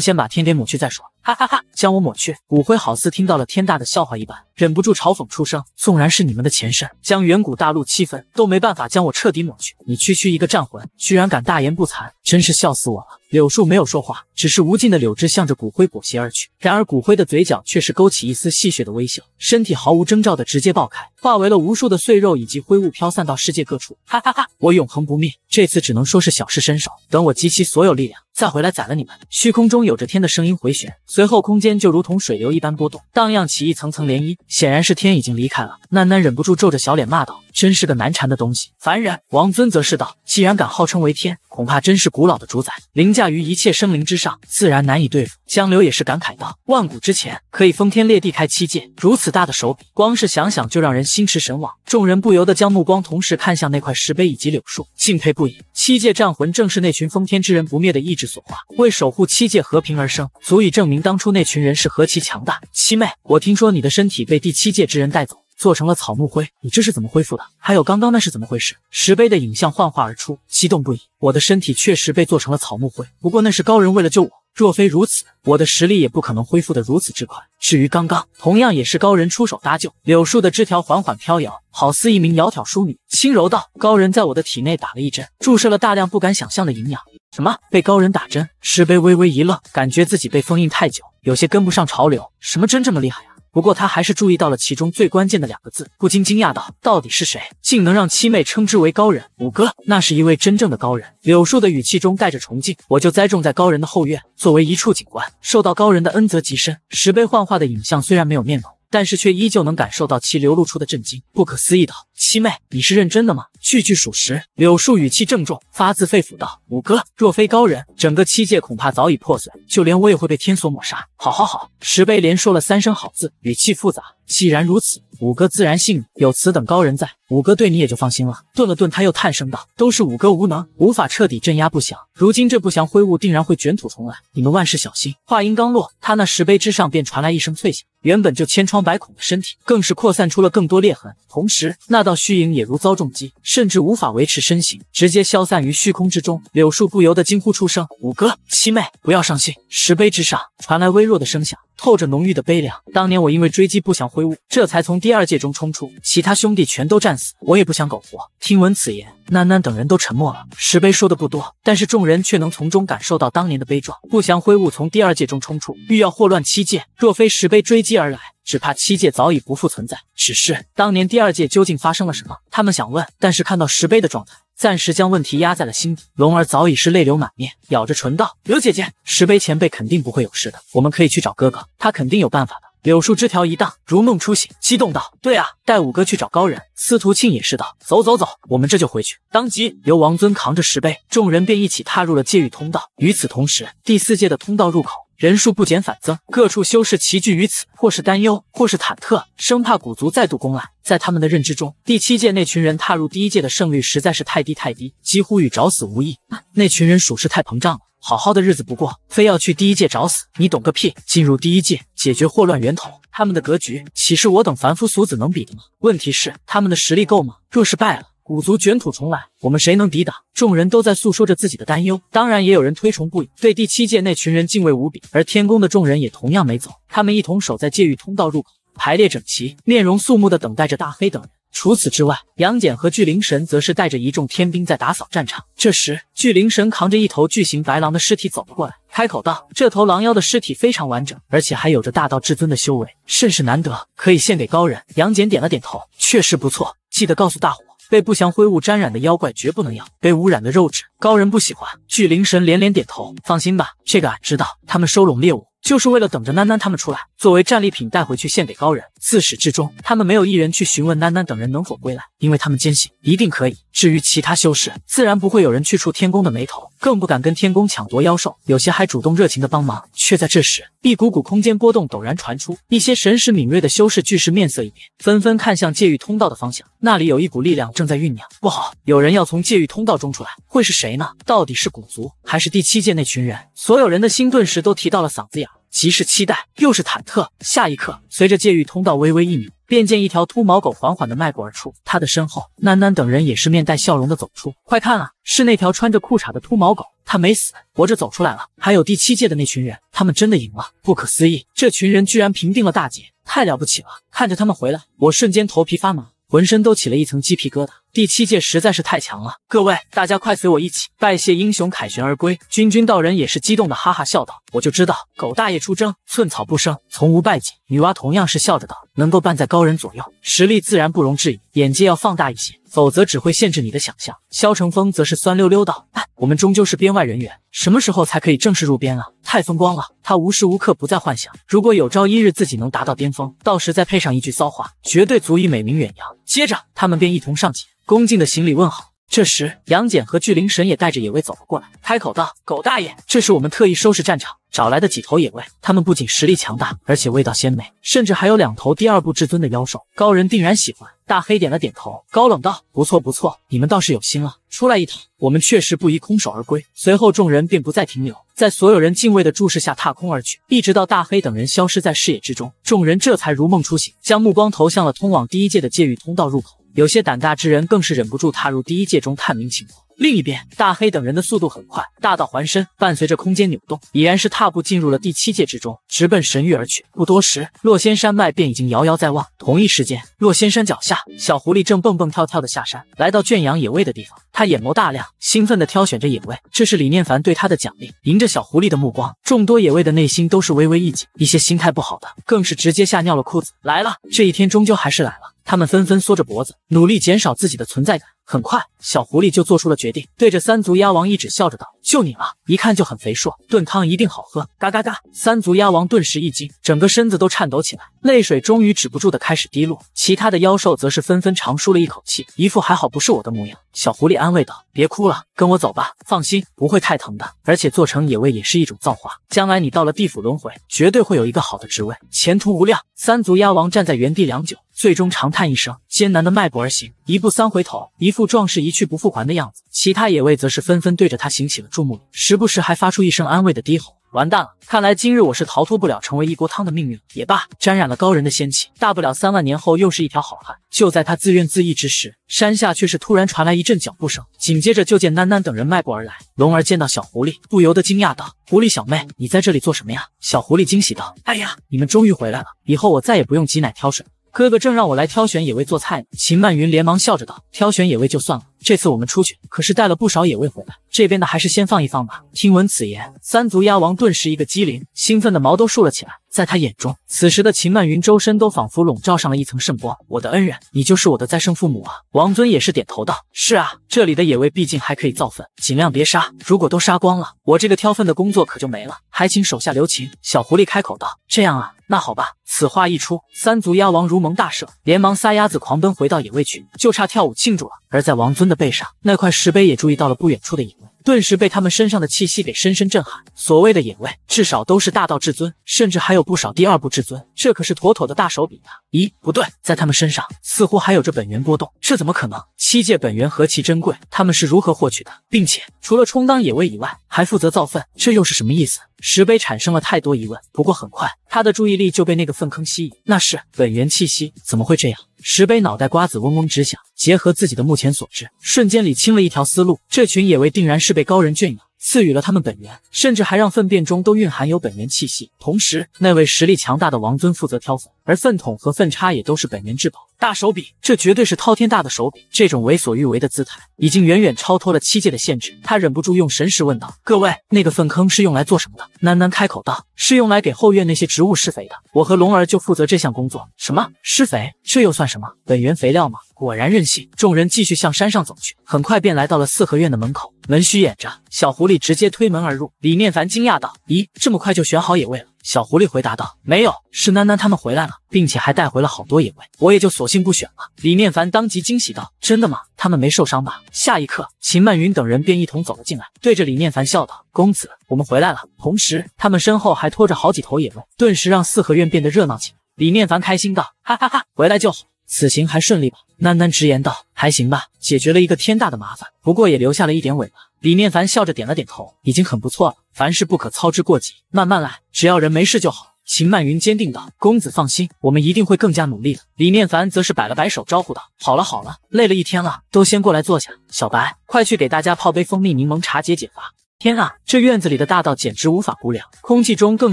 先把天给抹去再说。”哈哈哈！将我抹去！骨灰好似听到了天大的笑话一般，忍不住嘲讽出声。纵然是你们的前身，将远古大陆七分都没办法将我彻底抹去，你区区一个战魂，居然敢大言不惭，真是笑死我了。柳树没有说话，只是无尽的柳枝向着骨灰裹挟而去。然而骨灰的嘴角却是勾起一丝戏谑的微笑，身体毫无征兆的直接爆开，化为了无数的碎肉以及灰雾，飘散到世界各处。哈哈哈！我永恒不灭，这次只能说是小试身手，等我集齐所有力量。再回来宰了你们！虚空中有着天的声音回旋，随后空间就如同水流一般波动，荡漾起一层层涟漪。显然是天已经离开了。囡囡忍不住皱着小脸骂道：“真是个难缠的东西，凡人！”王尊则是道：“既然敢号称为天，恐怕真是古老的主宰，凌驾于一切生灵之上，自然难以对付。”江流也是感慨道：“万古之前可以封天裂地开七界，如此大的手笔，光是想想就让人心驰神往。”众人不由得将目光同时看向那块石碑以及柳树，敬佩不已。七界战魂正是那群封天之人不灭的意志所化，为守护七界和平而生，足以证明当初那群人是何其强大。七妹，我听说你的身体被第七界之人带走，做成了草木灰，你这是怎么恢复的？还有刚刚那是怎么回事？石碑的影像幻化而出，激动不已。我的身体确实被做成了草木灰，不过那是高人为了救我。若非如此，我的实力也不可能恢复的如此之快。至于刚刚，同样也是高人出手搭救。柳树的枝条缓缓飘摇，好似一名窈窕淑女，轻柔道：“高人在我的体内打了一针，注射了大量不敢想象的营养。”什么？被高人打针？石碑微微一愣，感觉自己被封印太久，有些跟不上潮流。什么针这么厉害？不过他还是注意到了其中最关键的两个字，不禁惊讶道：“到底是谁，竟能让七妹称之为高人？五哥，那是一位真正的高人。”柳树的语气中带着崇敬。我就栽种在高人的后院，作为一处景观，受到高人的恩泽极深。石碑幻化的影像虽然没有面貌。但是却依旧能感受到其流露出的震惊，不可思议道：“七妹，你是认真的吗？”句句属实。柳树语气郑重，发自肺腑道：“五哥，若非高人，整个七界恐怕早已破碎，就连我也会被天所抹杀。”好，好，好！石碑连说了三声好字，语气复杂。既然如此，五哥自然信你。有此等高人在，五哥对你也就放心了。顿了顿，他又叹声道：“都是五哥无能，无法彻底镇压不祥。如今这不祥灰雾定然会卷土重来，你们万事小心。”话音刚落，他那石碑之上便传来一声脆响。原本就千疮百孔的身体，更是扩散出了更多裂痕。同时，那道虚影也如遭重击，甚至无法维持身形，直接消散于虚空之中。柳树不由得惊呼出声：“五哥，七妹，不要伤心！”石碑之上传来微弱的声响。透着浓郁的悲凉。当年我因为追击不祥灰雾，这才从第二界中冲出，其他兄弟全都战死，我也不想苟活。听闻此言，囡囡等人都沉默了。石碑说的不多，但是众人却能从中感受到当年的悲壮。不祥灰雾从第二界中冲出，欲要祸乱七界。若非石碑追击而来，只怕七界早已不复存在。只是当年第二界究竟发生了什么？他们想问，但是看到石碑的状态。暂时将问题压在了心底，龙儿早已是泪流满面，咬着唇道：“柳姐姐，石碑前辈肯定不会有事的，我们可以去找哥哥，他肯定有办法的。”柳树枝条一荡，如梦初醒，激动道：“对啊，带五哥去找高人。”司徒庆也是道：“走走走，我们这就回去。”当即由王尊扛着石碑，众人便一起踏入了界域通道。与此同时，第四界的通道入口。人数不减反增，各处修士齐聚于此，或是担忧，或是忐忑，生怕古族再度攻来。在他们的认知中，第七届那群人踏入第一届的胜率实在是太低太低，几乎与找死无异。那群人属实太膨胀了，好好的日子不过，非要去第一届找死，你懂个屁！进入第一届，解决祸乱源头，他们的格局岂是我等凡夫俗子能比的吗？问题是他们的实力够吗？若是败了，五族卷土重来，我们谁能抵挡？众人都在诉说着自己的担忧，当然也有人推崇不已，对第七界那群人敬畏无比。而天宫的众人也同样没走，他们一同守在界域通道入口，排列整齐，面容肃穆的等待着大黑等人。除此之外，杨戬和巨灵神则是带着一众天兵在打扫战场。这时，巨灵神扛着一头巨型白狼的尸体走了过来，开口道：“这头狼妖的尸体非常完整，而且还有着大道至尊的修为，甚是难得，可以献给高人。”杨戬点了点头，确实不错，记得告诉大伙。被不祥灰雾沾染的妖怪绝不能要，被污染的肉质高人不喜欢。巨灵神连连点头，放心吧，这个俺知道。他们收拢猎物。就是为了等着囡囡他们出来，作为战利品带回去献给高人。自始至终，他们没有一人去询问囡囡等人能否归来，因为他们坚信一定可以。至于其他修士，自然不会有人去触天宫的眉头，更不敢跟天宫抢夺妖兽，有些还主动热情的帮忙。却在这时，一股股空间波动陡然传出，一些神识敏锐的修士巨是面色一变，纷纷看向界域通道的方向，那里有一股力量正在酝酿，不好，有人要从界域通道中出来，会是谁呢？到底是古族，还是第七界那群人？所有人的心顿时都提到了嗓子眼。既是期待，又是忐忑。下一刻，随着界域通道微微一扭，便见一条秃毛狗缓缓的迈过而出。他的身后，囡囡等人也是面带笑容的走出。快看啊，是那条穿着裤衩的秃毛狗，他没死，活着走出来了。还有第七界的那群人，他们真的赢了！不可思议，这群人居然平定了大劫，太了不起了！看着他们回来，我瞬间头皮发麻。浑身都起了一层鸡皮疙瘩，第七界实在是太强了！各位，大家快随我一起拜谢英雄凯旋而归！君君道人也是激动的哈哈笑道：“我就知道狗大爷出征，寸草不生，从无败绩。”女娲同样是笑着道：“能够伴在高人左右，实力自然不容置疑，眼界要放大一些，否则只会限制你的想象。”萧成风则是酸溜溜道：“哎，我们终究是编外人员，什么时候才可以正式入编啊？太风光了！”他无时无刻不在幻想，如果有朝一日自己能达到巅峰，到时再配上一句骚话，绝对足以美名远扬。接着，他们便一同上前，恭敬的行礼问好。这时，杨戬和巨灵神也带着野味走了过来，开口道：“狗大爷，这是我们特意收拾战场找来的几头野味，他们不仅实力强大，而且味道鲜美，甚至还有两头第二部至尊的妖兽，高人定然喜欢。”大黑点了点头，高冷道：“不错不错，你们倒是有心了，出来一趟，我们确实不宜空手而归。”随后，众人便不再停留，在所有人敬畏的注视下踏空而去，一直到大黑等人消失在视野之中，众人这才如梦初醒，将目光投向了通往第一界的界域通道入口。有些胆大之人更是忍不住踏入第一界中探明情况。另一边，大黑等人的速度很快，大道环身，伴随着空间扭动，已然是踏步进入了第七界之中，直奔神域而去。不多时，洛仙山脉便已经遥遥在望。同一时间，洛仙山脚下，小狐狸正蹦蹦跳跳的下山，来到圈养野味的地方。他眼眸大亮，兴奋地挑选着野味，这是李念凡对他的奖励。迎着小狐狸的目光，众多野味的内心都是微微一紧，一些心态不好的更是直接吓尿了裤子。来了，这一天终究还是来了。他们纷纷缩着脖子，努力减少自己的存在感。很快，小狐狸就做出了决定，对着三足鸭王一指，笑着道：“就你了，一看就很肥硕，炖汤一定好喝。”嘎嘎嘎！三足鸭王顿时一惊，整个身子都颤抖起来，泪水终于止不住的开始滴落。其他的妖兽则是纷纷长舒了一口气，一副还好不是我的模样。小狐狸安慰道：“别哭了，跟我走吧，放心，不会太疼的。而且做成野味也是一种造化，将来你到了地府轮回，绝对会有一个好的职位，前途无量。”三足鸭王站在原地良久。最终长叹一声，艰难的迈步而行，一步三回头，一副壮士一去不复还的样子。其他野味则是纷纷对着他行起了目礼，时不时还发出一声安慰的低吼。完蛋了，看来今日我是逃脱不了成为一锅汤的命运了。也罢，沾染了高人的仙气，大不了三万年后又是一条好汉。就在他自怨自艾之时，山下却是突然传来一阵脚步声，紧接着就见囡囡等人迈过而来。龙儿见到小狐狸，不由得惊讶道：“狐狸小妹，你在这里做什么呀？”小狐狸惊喜道：“哎呀，你们终于回来了，以后我再也不用挤奶挑水。”哥哥正让我来挑选野味做菜呢。秦曼云连忙笑着道：“挑选野味就算了，这次我们出去可是带了不少野味回来，这边的还是先放一放吧。”听闻此言，三足鸭王顿时一个机灵，兴奋的毛都竖了起来。在他眼中，此时的秦曼云周身都仿佛笼罩上了一层圣光。我的恩人，你就是我的再生父母啊！王尊也是点头道：“是啊，这里的野味毕竟还可以造粪，尽量别杀。如果都杀光了，我这个挑粪的工作可就没了。还请手下留情。”小狐狸开口道：“这样啊，那好吧。”此话一出，三足鸭王如蒙大赦，连忙撒鸭子狂奔回到野味去，就差跳舞庆祝了。而在王尊的背上，那块石碑也注意到了不远处的野味。顿时被他们身上的气息给深深震撼。所谓的野味，至少都是大道至尊，甚至还有不少第二部至尊，这可是妥妥的大手笔啊！咦，不对，在他们身上似乎还有着本源波动，这怎么可能？七界本源何其珍贵，他们是如何获取的？并且除了充当野味以外，还负责造粪，这又是什么意思？石碑产生了太多疑问。不过很快，他的注意力就被那个粪坑吸引，那是本源气息，怎么会这样？石碑脑袋瓜子嗡嗡直响，结合自己的目前所知，瞬间理清了一条思路。这群野味定然是被高人圈养。赐予了他们本源，甚至还让粪便中都蕴含有本源气息。同时，那位实力强大的王尊负责挑粪，而粪桶和粪叉也都是本源至宝。大手笔，这绝对是滔天大的手笔！这种为所欲为的姿态，已经远远超脱了七界的限制。他忍不住用神识问道：“各位，那个粪坑是用来做什么的？”喃喃开口道：“是用来给后院那些植物施肥的。我和龙儿就负责这项工作。”什么施肥？这又算什么？本源肥料吗？果然任性！众人继续向山上走去，很快便来到了四合院的门口。门虚掩着，小狐狸直接推门而入。李念凡惊讶道：“咦，这么快就选好野味了？”小狐狸回答道：“没有，是囡囡他们回来了，并且还带回了好多野味，我也就索性不选了。”李念凡当即惊喜道：“真的吗？他们没受伤吧？”下一刻，秦曼云等人便一同走了进来，对着李念凡笑道：“公子，我们回来了。”同时，他们身后还拖着好几头野味，顿时让四合院变得热闹起来。李念凡开心道：“哈哈哈，回来就好。此行还顺利吧？”囡囡直言道：“还行吧，解决了一个天大的麻烦，不过也留下了一点尾巴。”李念凡笑着点了点头，已经很不错了。凡事不可操之过急，慢慢来，只要人没事就好。秦曼云坚定道：“公子放心，我们一定会更加努力的。”李念凡则是摆了摆手，招呼道：“好了好了，累了一天了，都先过来坐下。小白，快去给大家泡杯蜂蜜柠檬茶解解乏。”天啊，这院子里的大道简直无法估量，空气中更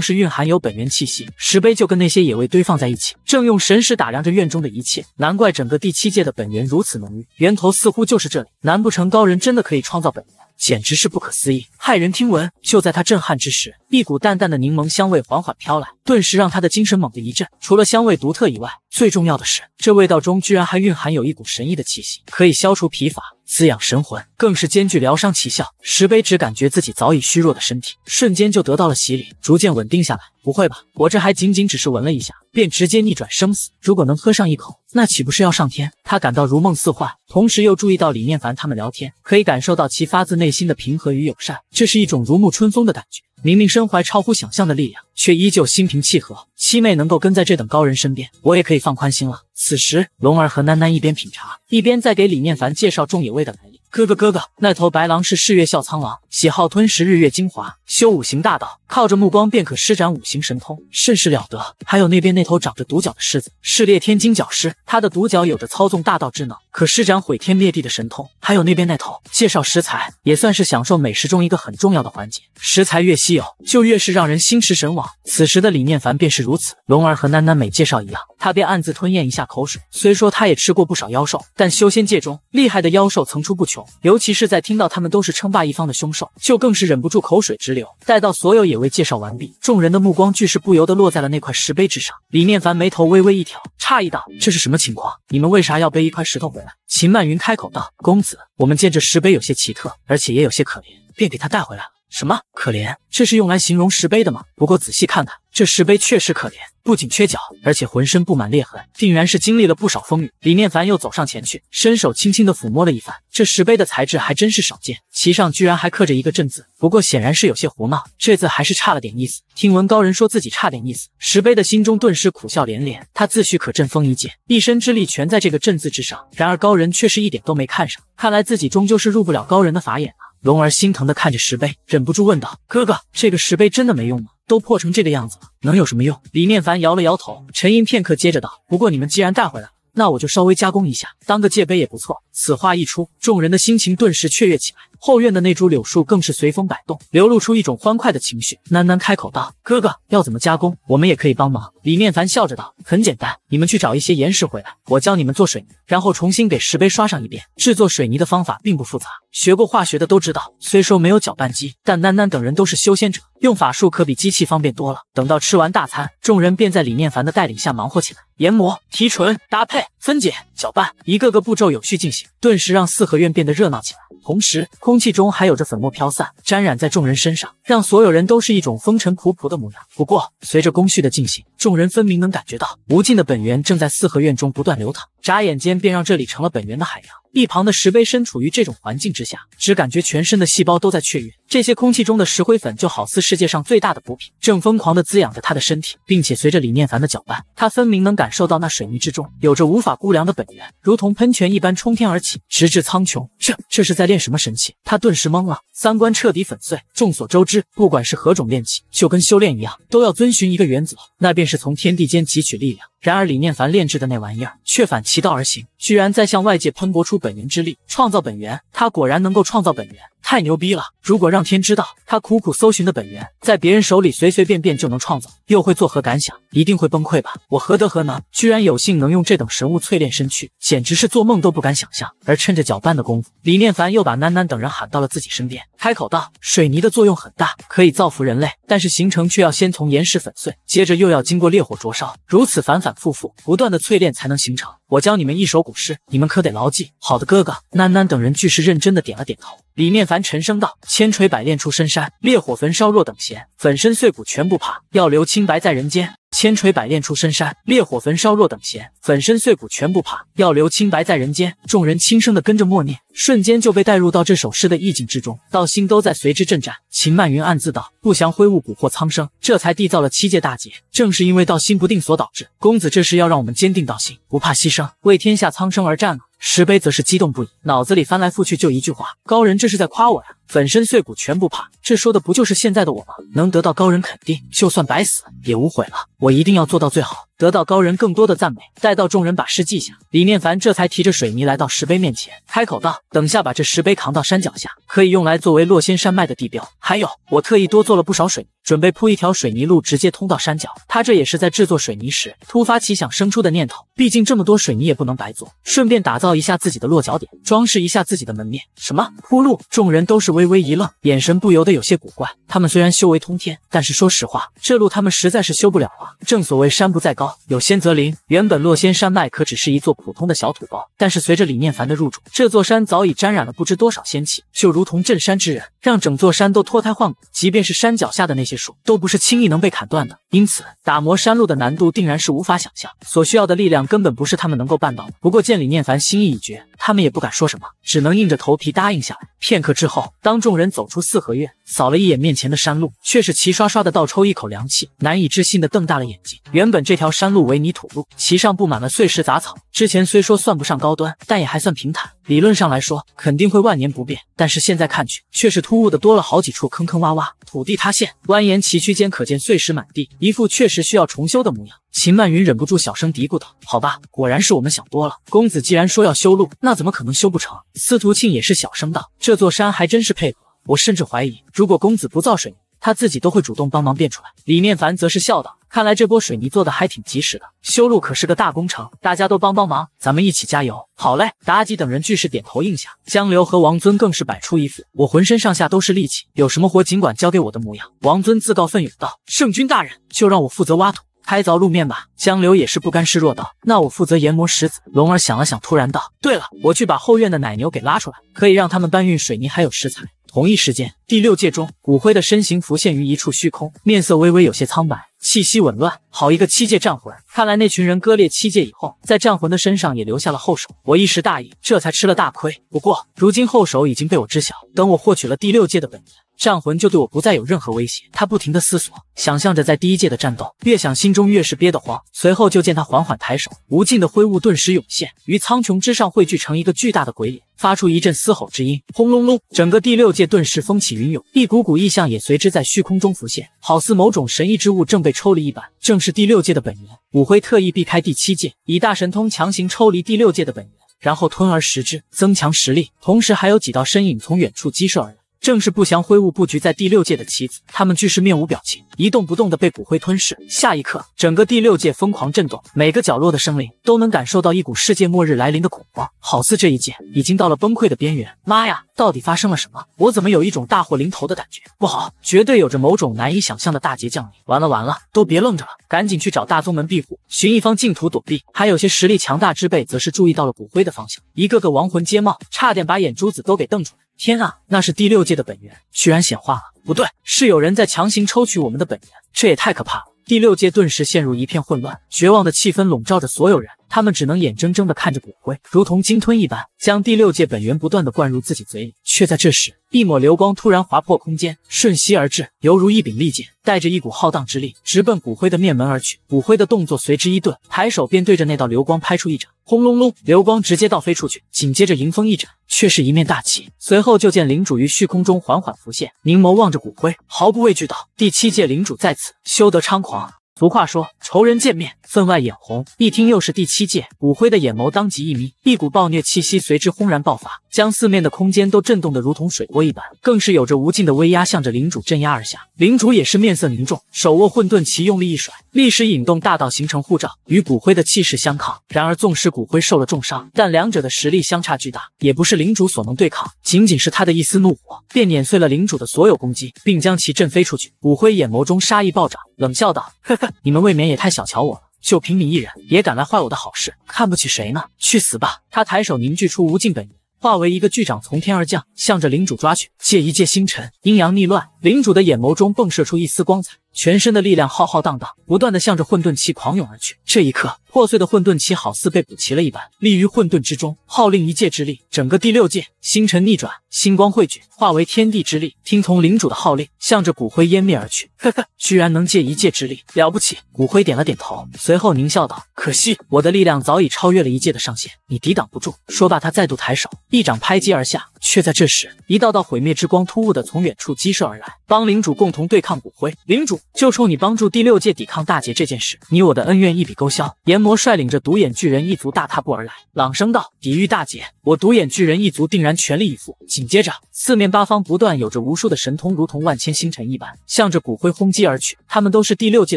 是蕴含有本源气息。石碑就跟那些野味堆放在一起，正用神识打量着院中的一切。难怪整个第七界的本源如此浓郁，源头似乎就是这里。难不成高人真的可以创造本源？简直是不可思议，骇人听闻。就在他震撼之时，一股淡淡的柠檬香味缓缓飘来，顿时让他的精神猛地一震。除了香味独特以外，最重要的是，这味道中居然还蕴含有一股神异的气息，可以消除疲乏。滋养神魂，更是兼具疗伤奇效。石碑只感觉自己早已虚弱的身体，瞬间就得到了洗礼，逐渐稳定下来。不会吧，我这还仅仅只是闻了一下，便直接逆转生死？如果能喝上一口，那岂不是要上天？他感到如梦似幻，同时又注意到李念凡他们聊天，可以感受到其发自内心的平和与友善，这是一种如沐春风的感觉。明明身怀超乎想象的力量，却依旧心平气和。七妹能够跟在这等高人身边，我也可以放宽心了。此时，龙儿和囡囡一边品茶，一边在给李念凡介绍重野味的来历。哥哥，哥哥，那头白狼是噬月笑苍狼，喜好吞食日月精华，修五行大道，靠着目光便可施展五行神通，甚是了得。还有那边那头长着独角的狮子，是裂天金角狮，它的独角有着操纵大道之能，可施展毁天灭地的神通。还有那边那头，介绍食材，也算是享受美食中一个很重要的环节。食材越稀有，就越是让人心驰神往。此时的李念凡便是如此。龙儿和囡囡每介绍一样，他便暗自吞咽一下口水。虽说他也吃过不少妖兽，但修仙界中厉害的妖兽层出不穷。尤其是在听到他们都是称霸一方的凶兽，就更是忍不住口水直流。待到所有野味介绍完毕，众人的目光俱是不由得落在了那块石碑之上。李念凡眉头微微一挑，诧异道：“这是什么情况？你们为啥要背一块石头回来？”秦曼云开口道：“公子，我们见这石碑有些奇特，而且也有些可怜，便给他带回来了。”什么可怜？这是用来形容石碑的吗？不过仔细看看，这石碑确实可怜。不仅缺角，而且浑身布满裂痕，定然是经历了不少风雨。李念凡又走上前去，伸手轻轻的抚摸了一番，这石碑的材质还真是少见，其上居然还刻着一个“镇”字，不过显然是有些胡闹，这字还是差了点意思。听闻高人说自己差点意思，石碑的心中顿时苦笑连连。他自诩可镇风一剑，一身之力全在这个“镇”字之上，然而高人却是一点都没看上，看来自己终究是入不了高人的法眼啊。龙儿心疼的看着石碑，忍不住问道：“哥哥，这个石碑真的没用吗？”都破成这个样子了，能有什么用？李念凡摇了摇头，沉吟片刻，接着道：“不过你们既然带回来了，那我就稍微加工一下，当个界碑也不错。”此话一出，众人的心情顿时雀跃起来。后院的那株柳树更是随风摆动，流露出一种欢快的情绪。囡囡开口道：“哥哥，要怎么加工？我们也可以帮忙。”李念凡笑着道：“很简单，你们去找一些岩石回来，我教你们做水泥，然后重新给石碑刷上一遍。制作水泥的方法并不复杂，学过化学的都知道。虽说没有搅拌机，但囡囡等人都是修仙者，用法术可比机器方便多了。”等到吃完大餐，众人便在李念凡的带领下忙活起来，研磨、提纯、搭配、分解、搅拌，一个个步骤有序进行，顿时让四合院变得热闹起来。同时，空气中还有着粉末飘散，沾染在众人身上，让所有人都是一种风尘仆仆的模样。不过，随着工序的进行，众人分明能感觉到无尽的本源正在四合院中不断流淌，眨眼间便让这里成了本源的海洋。一旁的石碑身处于这种环境之下，只感觉全身的细胞都在雀跃。这些空气中的石灰粉就好似世界上最大的补品，正疯狂地滋养着他的身体，并且随着李念凡的搅拌，他分明能感受到那水泥之中有着无法估量的本源，如同喷泉一般冲天而起，直至苍穹。这这是在练什么神器？他顿时懵了，三观彻底粉碎。众所周知，不管是何种练气，就跟修炼一样，都要遵循一个原则，那便是从天地间汲取力量。然而李念凡炼制的那玩意儿却反其道而行，居然在向外界喷薄出本源之力，创造本源。他果然能够创造本源。太牛逼了！如果让天知道他苦苦搜寻的本源在别人手里随随便便就能创造，又会作何感想？一定会崩溃吧？我何德何能，居然有幸能用这等神物淬炼身躯，简直是做梦都不敢想象。而趁着搅拌的功夫，李念凡又把囡囡等人喊到了自己身边，开口道：“水泥的作用很大，可以造福人类，但是形成却要先从岩石粉碎，接着又要经过烈火灼烧，如此反反复复，不断的淬炼才能形成。我教你们一首古诗，你们可得牢记。好的，哥哥。囡囡等人俱是认真的点了点头。李念凡沉声道：“千锤百炼出深山，烈火焚烧若等闲。粉身碎骨全不怕，要留清白在人间。”千锤百炼出深山，烈火焚烧若等闲。粉身碎骨全不怕，要留清白在人间。众人轻声的跟着默念，瞬间就被带入到这首诗的意境之中，道心都在随之震颤。秦曼云暗自道：“不祥挥物蛊惑苍生，这才缔造了七界大劫。正是因为道心不定所导致。公子这是要让我们坚定道心，不怕牺牲，为天下苍生而战啊！”石碑则是激动不已，脑子里翻来覆去就一句话：高人这是在夸我呀！粉身碎骨全不怕，这说的不就是现在的我吗？能得到高人肯定，就算白死也无悔了。我一定要做到最好。得到高人更多的赞美，待到众人把诗记下，李念凡这才提着水泥来到石碑面前，开口道：“等下把这石碑扛到山脚下，可以用来作为落仙山脉的地标。还有，我特意多做了不少水泥，准备铺一条水泥路，直接通到山脚。他这也是在制作水泥时突发奇想生出的念头。毕竟这么多水泥也不能白做，顺便打造一下自己的落脚点，装饰一下自己的门面。什么铺路？众人都是微微一愣，眼神不由得有些古怪。他们虽然修为通天，但是说实话，这路他们实在是修不了啊。正所谓山不在高，有仙则灵。”原本落仙山脉可只是一座普通的小土包，但是随着李念凡的入主，这座山早已沾染了不知多少仙气，就如同镇山之人，让整座山都脱胎换骨。即便是山脚下的那些树，都不是轻易能被砍断的。因此，打磨山路的难度定然是无法想象，所需要的力量根本不是他们能够办到的。不过见李念凡心意已决，他们也不敢说什么，只能硬着头皮答应下来。片刻之后，当众人走出四合院，扫了一眼面前的山路，却是齐刷刷的倒抽一口凉气，难以置信的瞪大了眼睛。原本这条山路为泥土路，其上布满了碎石杂草，之前虽说算不上高端，但也还算平坦。理论上来说，肯定会万年不变，但是现在看去，却是突兀的多了好几处坑坑洼洼，土地塌陷，蜿蜒崎岖间可见碎石满地，一副确实需要重修的模样。秦曼云忍不住小声嘀咕道：“好吧，果然是我们想多了。公子既然说要修路，那怎么可能修不成？”司徒庆也是小声道：“这座山还真是配合，我甚至怀疑，如果公子不造水泥，他自己都会主动帮忙变出来。”李念凡则是笑道。看来这波水泥做的还挺及时的，修路可是个大工程，大家都帮帮忙，咱们一起加油。好嘞！妲己等人俱是点头应下，江流和王尊更是摆出一副我浑身上下都是力气，有什么活尽管交给我的模样。王尊自告奋勇道：“圣君大人，就让我负责挖土、开凿路面吧。”江流也是不甘示弱道：“那我负责研磨石子。”龙儿想了想，突然道：“对了，我去把后院的奶牛给拉出来，可以让他们搬运水泥还有石材。”同一时间，第六界中，骨灰的身形浮现于一处虚空，面色微微有些苍白。气息紊乱，好一个七界战魂！看来那群人割裂七界以后，在战魂的身上也留下了后手。我一时大意，这才吃了大亏。不过如今后手已经被我知晓，等我获取了第六界的本源，战魂就对我不再有任何威胁。他不停的思索，想象着在第一界的战斗，越想心中越是憋得慌。随后就见他缓缓抬手，无尽的灰雾顿时涌现，于苍穹之上汇聚成一个巨大的鬼脸，发出一阵嘶吼之音，轰隆隆，整个第六界顿时风起云涌，一股股异象也随之在虚空中浮现，好似某种神异之物正被。抽离一般，正是第六界的本源。武辉特意避开第七界，以大神通强行抽离第六界的本源，然后吞而食之，增强实力。同时，还有几道身影从远处激射而来。正是不祥灰雾布局在第六界的棋子，他们俱是面无表情，一动不动的被骨灰吞噬。下一刻，整个第六界疯狂震动，每个角落的生灵都能感受到一股世界末日来临的恐慌，好似这一界已经到了崩溃的边缘。妈呀，到底发生了什么？我怎么有一种大祸临头的感觉？不好，绝对有着某种难以想象的大劫降临！完了完了，都别愣着了，赶紧去找大宗门庇护，寻一方净土躲避。还有些实力强大之辈，则是注意到了骨灰的方向，一个个亡魂皆冒，差点把眼珠子都给瞪出来。天啊，那是第六界的本源，居然显化了！不对，是有人在强行抽取我们的本源，这也太可怕了！第六界顿时陷入一片混乱，绝望的气氛笼罩着所有人，他们只能眼睁睁地看着骨灰如同鲸吞一般，将第六界本源不断地灌入自己嘴里。却在这时，一抹流光突然划破空间，瞬息而至，犹如一柄利剑，带着一股浩荡之力，直奔骨灰的面门而去。骨灰的动作随之一顿，抬手便对着那道流光拍出一掌。轰隆隆，流光直接倒飞出去，紧接着迎风一展，却是一面大旗。随后就见领主于虚空中缓缓浮现，凝眸望着骨灰，毫不畏惧道：“第七届领主在此，休得猖狂。”俗话说，仇人见面，分外眼红。一听又是第七届，武辉的眼眸当即一眯，一股暴虐气息随之轰然爆发，将四面的空间都震动得如同水波一般，更是有着无尽的威压，向着领主镇压而下。领主也是面色凝重，手握混沌旗，用力一甩，立时引动大道形成护罩，与骨灰的气势相抗。然而，纵使骨灰受了重伤，但两者的实力相差巨大，也不是领主所能对抗。仅仅是他的一丝怒火，便碾碎了领主的所有攻击，并将其震飞出去。骨灰眼眸中杀意暴涨，冷笑道：“呵呵。”你们未免也太小瞧我了。就凭你一人也敢来坏我的好事，看不起谁呢？去死吧！他抬手凝聚出无尽本源。化为一个巨掌从天而降，向着领主抓去。借一借星辰，阴阳逆乱，领主的眼眸中迸射出一丝光彩。全身的力量浩浩荡荡，不断的向着混沌期狂涌而去。这一刻，破碎的混沌期好似被补齐了一般，立于混沌之中，号令一界之力。整个第六界，星辰逆转，星光汇聚，化为天地之力，听从领主的号令，向着骨灰湮灭而去。呵呵，居然能借一界之力，了不起！骨灰点了点头，随后狞笑道：“可惜我的力量早已超越了一界的上限，你抵挡不住。”说罢，他再度抬手，一掌拍击而下。却在这时，一道道毁灭之光突兀的从远处激射而来，帮领主共同对抗骨灰。领主，就冲你帮助第六界抵抗大劫这件事，你我的恩怨一笔勾销。炎魔率领着独眼巨人一族大踏步而来，朗声道：“抵御大劫，我独眼巨人一族定然全力以赴。”紧接着，四面八方不断有着无数的神通，如同万千星辰一般，向着骨灰轰击而去。他们都是第六界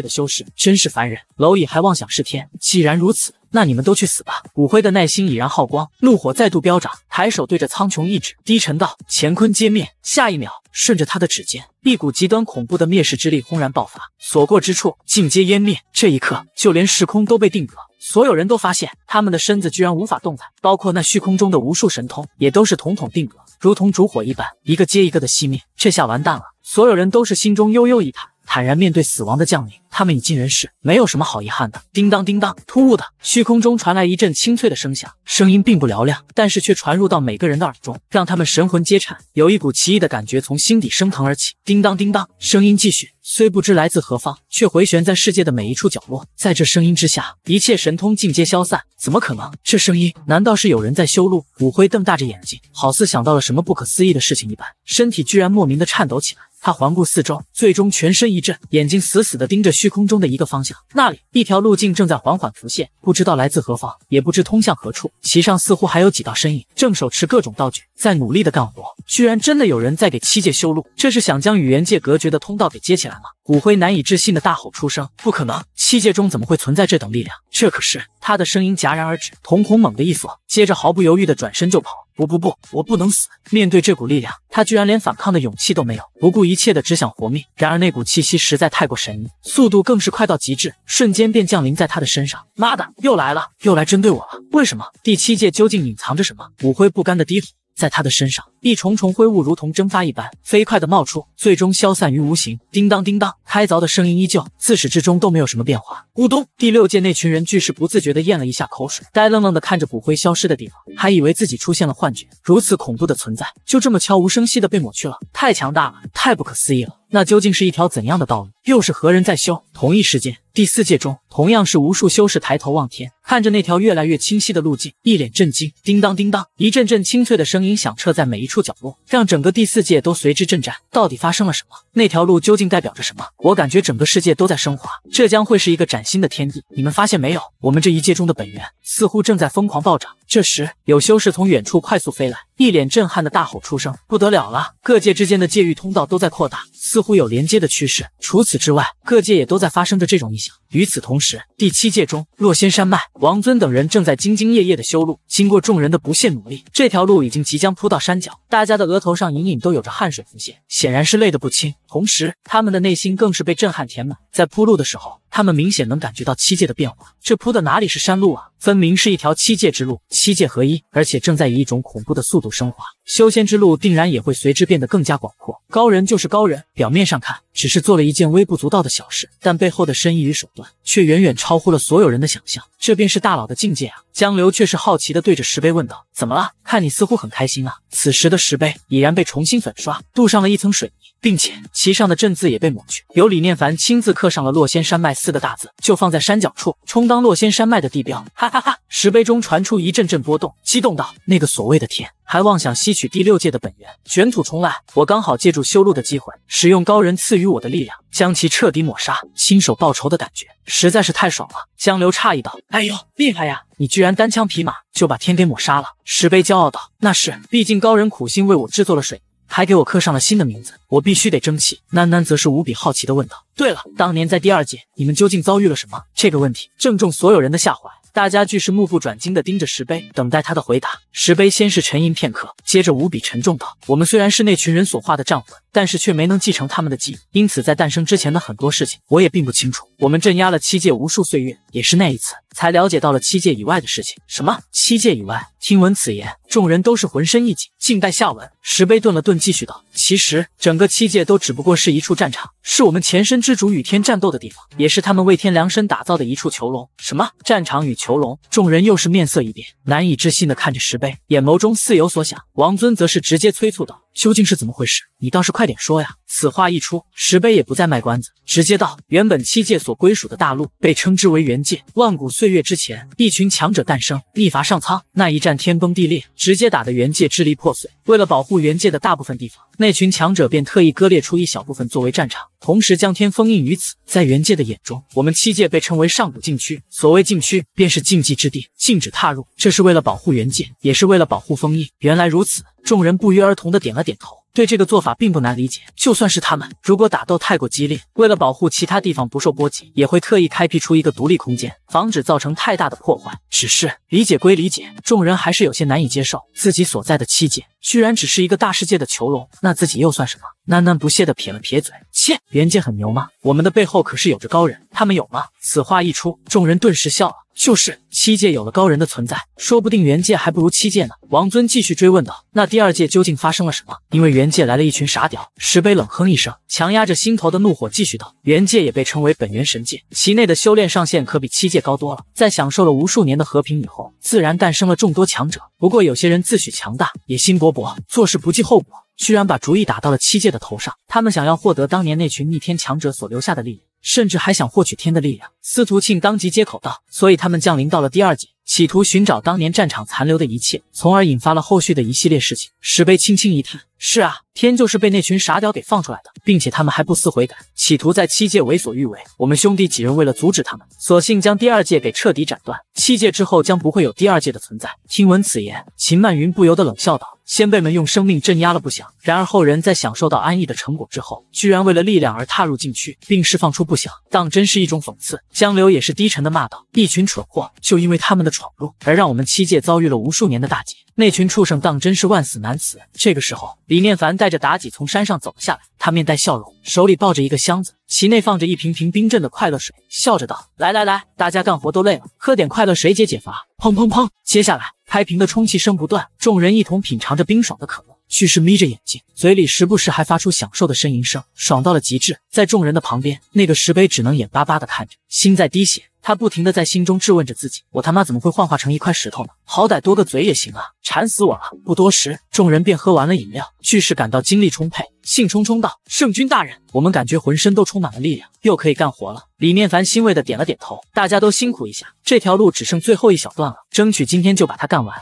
的修士，真是烦人！蝼蚁还妄想弑天，既然如此。那你们都去死吧！骨灰的耐心已然耗光，怒火再度飙涨，抬手对着苍穹一指，低沉道：“乾坤皆灭。”下一秒，顺着他的指尖，一股极端恐怖的灭世之力轰然爆发，所过之处尽皆湮灭。这一刻，就连时空都被定格，所有人都发现他们的身子居然无法动弹，包括那虚空中的无数神通，也都是统统定格，如同烛火一般，一个接一个的熄灭。这下完蛋了，所有人都是心中悠悠一叹。坦然面对死亡的降临，他们已尽人事，没有什么好遗憾的。叮当叮当，突兀的虚空中传来一阵清脆的声响，声音并不嘹亮，但是却传入到每个人的耳中，让他们神魂皆颤，有一股奇异的感觉从心底升腾而起。叮当叮当，声音继续，虽不知来自何方，却回旋在世界的每一处角落。在这声音之下，一切神通尽皆消散。怎么可能？这声音难道是有人在修路？武辉瞪大着眼睛，好似想到了什么不可思议的事情一般，身体居然莫名的颤抖起来。他环顾四周，最终全身一震，眼睛死死地盯着虚空中的一个方向。那里，一条路径正在缓缓浮现，不知道来自何方，也不知通向何处。其上似乎还有几道身影，正手持各种道具，在努力的干活。居然真的有人在给七界修路，这是想将与元界隔绝的通道给接起来吗？骨灰难以置信的大吼出声：“不可能！七界中怎么会存在这等力量？这可是……”他的声音戛然而止，瞳孔猛地一锁，接着毫不犹豫地转身就跑。不不不，我不能死！面对这股力量，他居然连反抗的勇气都没有，不顾一切的只想活命。然而那股气息实在太过神秘，速度更是快到极致，瞬间便降临在他的身上。妈的，又来了，又来针对我了！为什么？第七界究竟隐藏着什么？武辉不甘的低吼。在他的身上，一重重灰雾如同蒸发一般，飞快的冒出，最终消散于无形。叮当叮当，开凿的声音依旧，自始至终都没有什么变化。咕咚，第六界那群人俱是不自觉的咽了一下口水，呆愣愣的看着骨灰消失的地方，还以为自己出现了幻觉。如此恐怖的存在，就这么悄无声息的被抹去了，太强大了，太不可思议了。那究竟是一条怎样的道路？又是何人在修？同一时间，第四界中同样是无数修士抬头望天，看着那条越来越清晰的路径，一脸震惊。叮当叮当，一阵阵清脆的声音响彻在每一处角落，让整个第四界都随之震颤。到底发生了什么？那条路究竟代表着什么？我感觉整个世界都在升华，这将会是一个崭新的天地。你们发现没有？我们这一界中的本源似乎正在疯狂暴涨。这时，有修士从远处快速飞来，一脸震撼的大吼出声：“不得了了！各界之间的界域通道都在扩大，似似乎有连接的趋势。除此之外，各界也都在发生着这种异象。与此同时，第七界中，落仙山脉王尊等人正在兢兢业业的修路。经过众人的不懈努力，这条路已经即将铺到山脚，大家的额头上隐隐都有着汗水浮现，显然是累得不轻。同时，他们的内心更是被震撼填满。在铺路的时候，他们明显能感觉到七界的变化。这铺的哪里是山路啊？分明是一条七界之路，七界合一，而且正在以一种恐怖的速度升华。修仙之路定然也会随之变得更加广阔。高人就是高人，表面上看只是做了一件微不足道的小事，但背后的深意与手段却远远超乎了所有人的想象。这便是大佬的境界啊！江流却是好奇的对着石碑问道：“怎么了？看你似乎很开心啊！”此时的石碑已然被重新粉刷，镀上了一层水，并且其上的镇字也被抹去，由李念凡亲自刻上了“洛仙山脉”四个大字，就放在山脚处，充当洛仙山脉的地标。哈哈哈！石碑中传出一阵阵波动，激动道：“那个所谓的天，还妄想吸取第六界的本源，卷土重来！我刚好借助修路的机会，使用高人赐予我的力量，将其彻底抹杀，亲手报仇的感觉实在是太爽了。”江流诧异道：“哎呦，厉害呀！你居然单枪匹马就把天给抹杀了！”石碑骄傲道：“那是，毕竟高人苦心为我制作了水。”还给我刻上了新的名字，我必须得争气。囡囡则是无比好奇的问道：“对了，当年在第二届，你们究竟遭遇了什么？”这个问题正中所有人的下怀，大家俱是目不转睛的盯着石碑，等待他的回答。石碑先是沉吟片刻，接着无比沉重道：“我们虽然是那群人所化的战魂，但是却没能继承他们的记忆，因此在诞生之前的很多事情，我也并不清楚。我们镇压了七界无数岁月，也是那一次才了解到了七界以外的事情。什么？七界以外？听闻此言，众人都是浑身一紧，静待下文。石碑顿了顿，继续道：“其实整个七界都只不过是一处战场，是我们前身之主与天战斗的地方，也是他们为天量身打造的一处囚笼。什么战场与囚笼？”众人又是面色一变，难以置信的看着石碑，眼眸中似有所想。王尊则是直接催促道：“究竟是怎么回事？你倒是快快点说呀！”此话一出，石碑也不再卖关子，直接道：“原本七界所归属的大陆，被称之为元界。万古岁月之前，一群强者诞生，逆伐上苍。那一战。”天崩地裂，直接打得元界支离破碎。为了保护元界的大部分地方，那群强者便特意割裂出一小部分作为战场，同时将天封印于此。在元界的眼中，我们七界被称为上古禁区。所谓禁区，便是禁忌之地，禁止踏入。这是为了保护元界，也是为了保护封印。原来如此，众人不约而同的点了点头。对这个做法并不难理解，就算是他们，如果打斗太过激烈，为了保护其他地方不受波及，也会特意开辟出一个独立空间，防止造成太大的破坏。只是理解归理解，众人还是有些难以接受，自己所在的七界居然只是一个大世界的囚笼，那自己又算什么？喃喃不屑地撇了撇嘴，切，元界很牛吗？我们的背后可是有着高人，他们有吗？此话一出，众人顿时笑了。就是七界有了高人的存在，说不定元界还不如七界呢。王尊继续追问道：“那第二界究竟发生了什么？”因为元界来了一群傻屌。石碑冷哼一声，强压着心头的怒火，继续道：“元界也被称为本源神界，其内的修炼上限可比七界高多了。在享受了无数年的和平以后，自然诞生了众多强者。不过有些人自诩强大，野心勃勃，做事不计后果，居然把主意打到了七界的头上。他们想要获得当年那群逆天强者所留下的力量。”甚至还想获取天的力量。司徒庆当即接口道：“所以他们降临到了第二界，企图寻找当年战场残留的一切，从而引发了后续的一系列事情。”石碑轻轻一叹：“是啊，天就是被那群傻屌给放出来的，并且他们还不思悔改，企图在七界为所欲为。我们兄弟几人为了阻止他们，索性将第二界给彻底斩断。七界之后将不会有第二界的存在。”听闻此言，秦曼云不由得冷笑道。先辈们用生命镇压了不祥，然而后人在享受到安逸的成果之后，居然为了力量而踏入禁区，并释放出不祥，当真是一种讽刺。江流也是低沉的骂道：“一群蠢货，就因为他们的闯入，而让我们七界遭遇了无数年的大劫。那群畜生当真是万死难辞。”这个时候，李念凡带着妲己从山上走了下来，他面带笑容，手里抱着一个箱子，其内放着一瓶瓶冰镇的快乐水，笑着道：“来来来，大家干活都累了，喝点快乐水解解乏。”砰砰砰！接下来。开瓶的充气声不断，众人一同品尝着冰爽的可乐。许是眯着眼睛，嘴里时不时还发出享受的呻吟声，爽到了极致。在众人的旁边，那个石碑只能眼巴巴的看着，心在滴血。他不停的在心中质问着自己：我他妈怎么会幻化成一块石头呢？好歹多个嘴也行啊！馋死我了！不多时，众人便喝完了饮料，巨石感到精力充沛，兴冲冲道：“圣君大人，我们感觉浑身都充满了力量，又可以干活了。”李念凡欣慰的点了点头：“大家都辛苦一下，这条路只剩最后一小段了，争取今天就把它干完。”